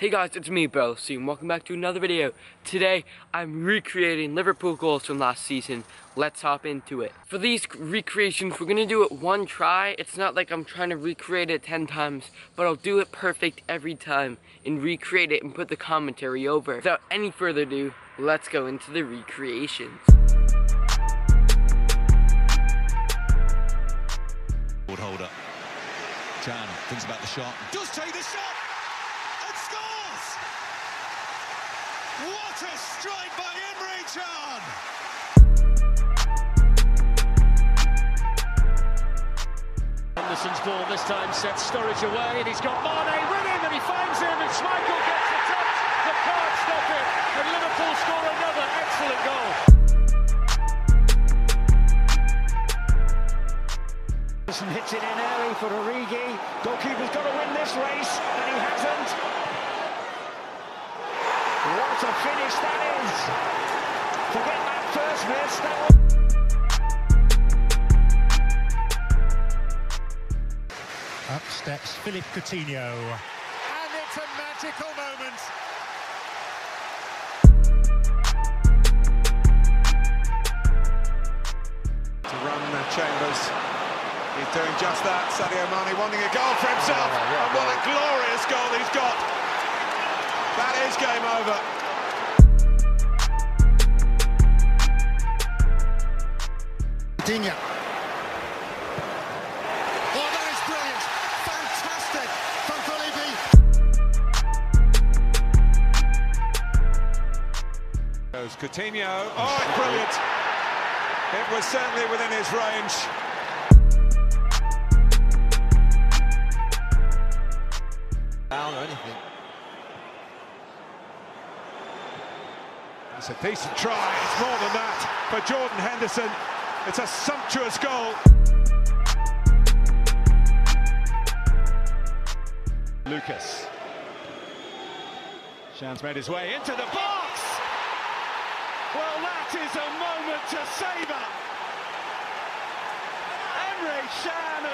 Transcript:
Hey guys, it's me, Bro C, and welcome back to another video. Today, I'm recreating Liverpool goals from last season. Let's hop into it. For these recreations, we're gonna do it one try. It's not like I'm trying to recreate it 10 times, but I'll do it perfect every time and recreate it and put the commentary over. Without any further ado, let's go into the recreations. Holder. Can thinks about the shot. Does take the shot and scores! What a strike by Emre Can! Henderson's ball this time sets Sturridge away, and he's got Mane with him, and he finds him, and Schmeichel Henderson hits it in early for Origi. Goalkeeper's got to win this race, and he hasn't. What a finish that is! Forget that first miss. That was Up steps Philippe Coutinho. And it's a magical moment. To run Chambers. He's doing just that. Sadio Mane wanting a goal for himself. Oh, and what a glorious goal he's got. That is game over. Coutinho. Oh, that is brilliant. Fantastic from Philippe. Goes Coutinho. Oh, brilliant. It was certainly within his range. Down or anything. It's a decent try. It's more than that for Jordan Henderson. It's a sumptuous goal. Lucas. Can's made his way into the box. Well, that is a moment to savour. Emre Can